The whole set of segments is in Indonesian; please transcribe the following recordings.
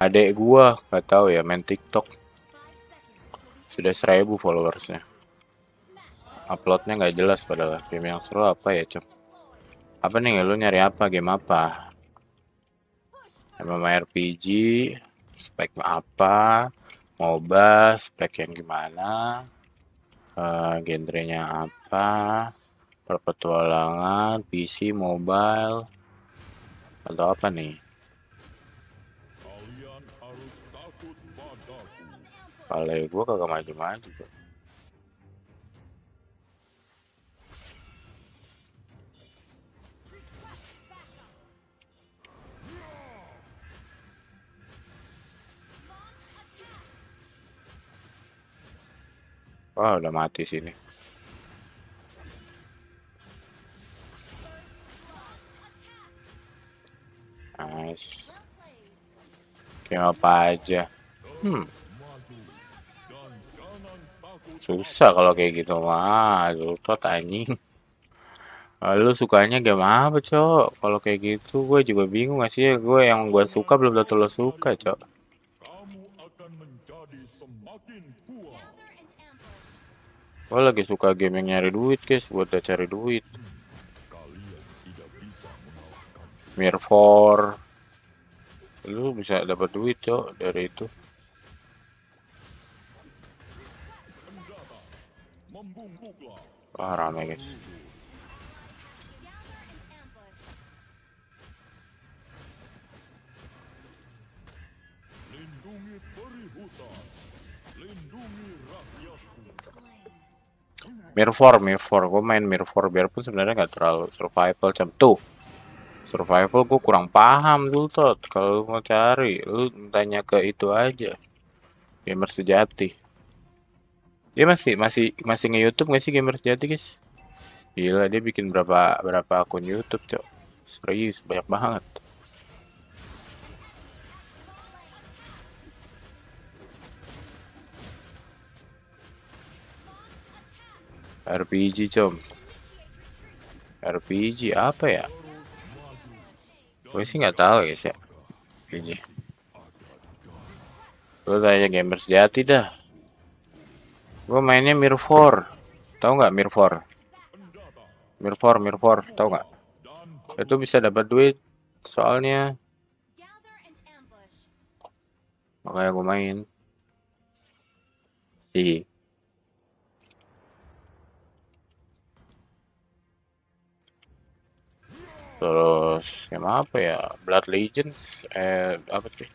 Adek gua nggak tahu ya main TikTok. Sudah seribu followersnya. Uploadnya nggak jelas padahal. Game yang seru apa ya, Cok? Apa nih lu nyari apa? Game apa? MMORPG, spek apa? MOBA, spek yang gimana? Uh, genrenya apa? Perpetualangan, PC, mobile, atau apa nih? Kalau gua kagak maju-maju. Wah, udah mati sini. Nice. Kayak apa aja. Hmm. Susah kalau kayak gitu mah. Lutot anjing. Lu sukanya game apa, Cok? Kalau kayak gitu gue juga bingung gak sih? Gue yang gue suka belum tentu lo suka, Cok. Gue lagi suka game yang nyari duit, guys. Buat cari duit. Mir 4. Lu bisa dapat duit, cok, dari itu. Wah, rame, guys. Mirror, Mirror, gue main Mirror biarpun sebenarnya nggak terlalu survival jam tuh. Survival gue kurang paham tuh tot. Kalau mau cari, lu tanya ke itu aja. Gamer sejati. Dia masih masih masih nge YouTube nggak sih gamer sejati guys? Gila dia bikin berapa berapa akun YouTube cok. Serius banyak banget. RPG com RPG apa ya gue sih nggak tahu guys ya RPG lu tanya gamer sejati dah gue mainnya Mir 4 tahu nggak Mir 4 Mir 4 Mir 4 tahu nggak itu bisa dapat duit soalnya makanya gue main Ih. Terus game apa ya? Blood Legends eh apa sih?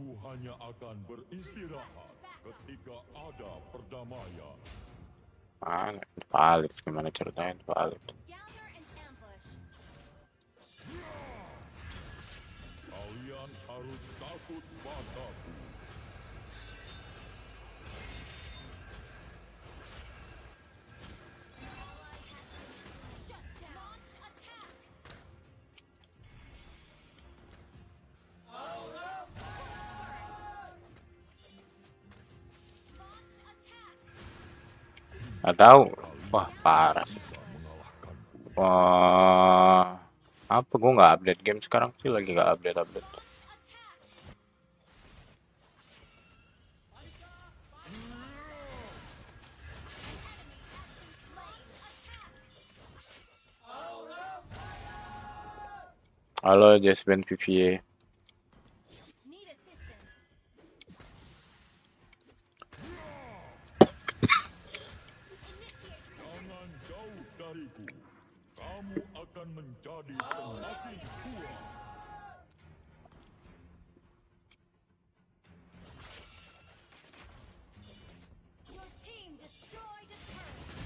Aku hanya akan beristirahat ketika ada perdamaian. Mana? Valid gimana ceritanya Valid? Kalian harus takut padaku. Gak tahu. Wah parah sih. Wah apa gue nggak update game sekarang sih lagi nggak update update. Halo Jasmine PPA. Akan menjadi semakin kuat. Your team destroyed a turret.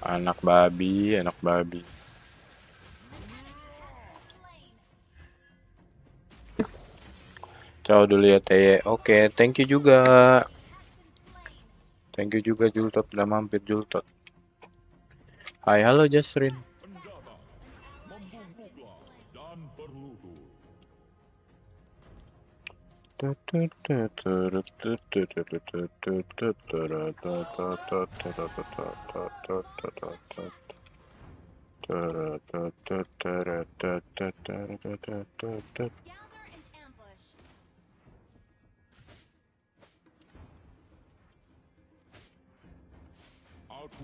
Anak babi, anak babi. Ciao dulu ya Teye. Oke, thank you juga. Thank you juga Jultot udah mampir Jultot. Hai, halo Jasrin.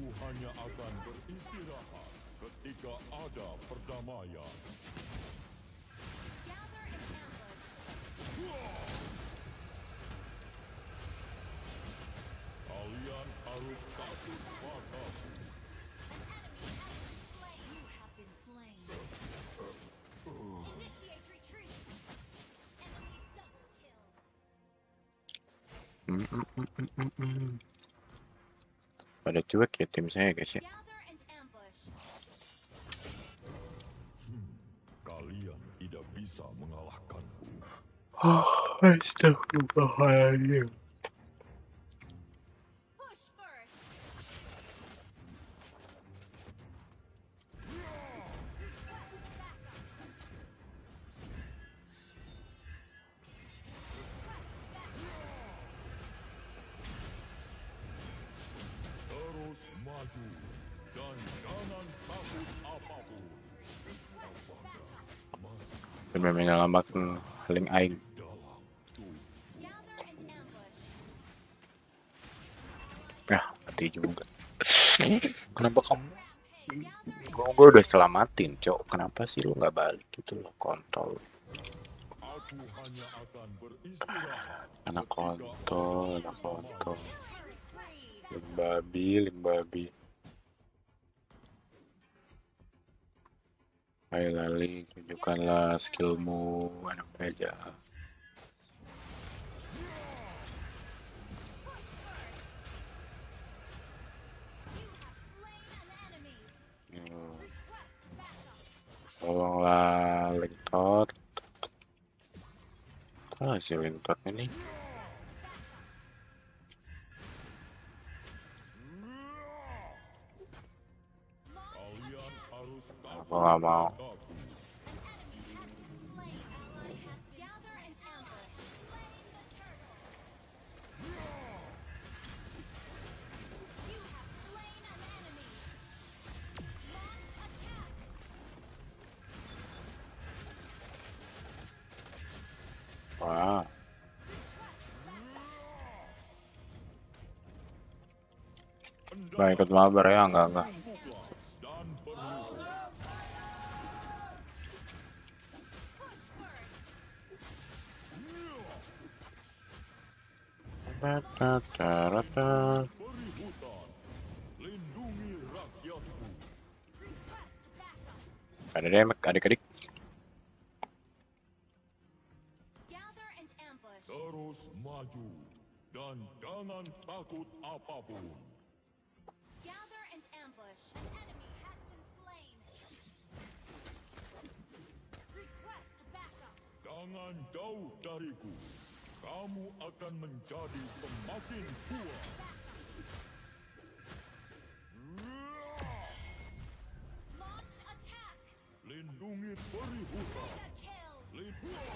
Aku hanya akan beristirahat ketika ada perdamaian. Kalian harus takut padaku. Initiate retreat. Enemy double kill. Pada cuek ya tim saya guys ya. Kalian tidak bisa mengalahkanku. Astagfirullahaladzim. Bener menyelamatkan link aing. Ya, mati juga. Kenapa kamu? Gue udah selamatin, cok. Kenapa sih lu nggak balik gitu loh, kontol. Beristirahat Anak kontol, anak kontol. Free. Lim Ayo lali, tunjukkanlah skillmu, anak aja. Hmm. Tolonglah lintot. Ah, si lintot ini. Nggak ikut mabar ya, enggak, enggak. Tumbuklah dan berlutut. Beri hutan, lindungi rakyatku. Request backup. Ada damage, adik-adik. Gather and ambush. Terus maju dan jangan takut apa pun. Jangan jauh dariku. Kamu akan menjadi semakin attack. Lindungi beri hutan. Lindungi.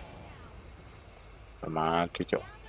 Mati, cok.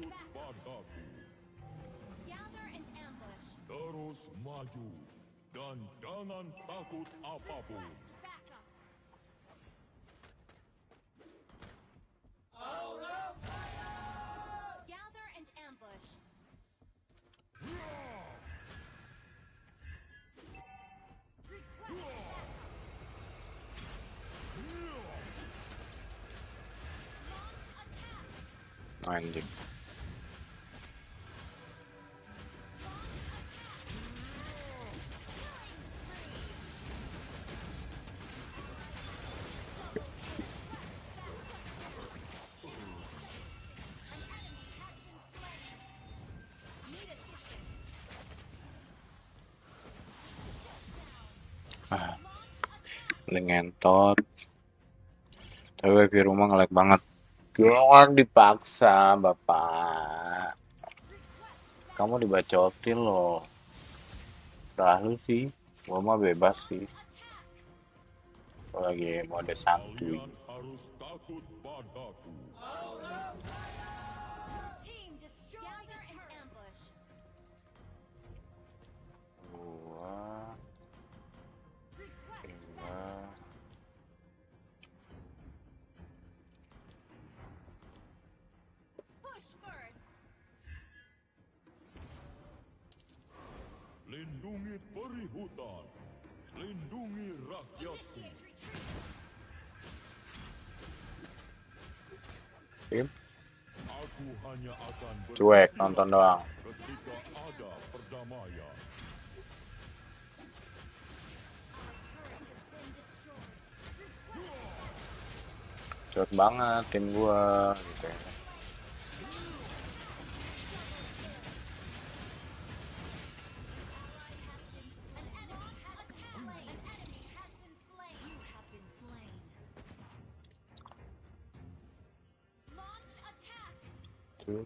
Takut padaku. Gather and ambush. Terus maju Gandanan takut apapun. Gather and ambush. Request Launch attack. Paling ngentot. Tapi wifi rumah ngelag banget. Jangan dipaksa, Bapak. Kamu dibacotin loh. Lu sih. Gua mah bebas sih. Lagi mode santuy. Lindungi peri hutan. Lindungi hanya akan Cuek, nonton doang. ketika ada perdamaian. Cuek banget tim gua gitu ya.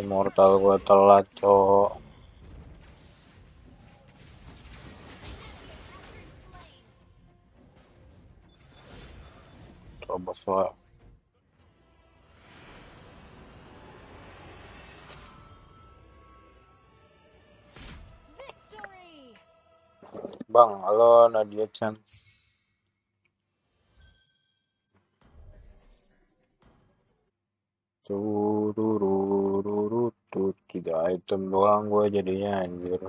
Immortal gua telat, cok. Coba soal. Bang, halo Nadia Chan. Item doang gua jadinya anjir.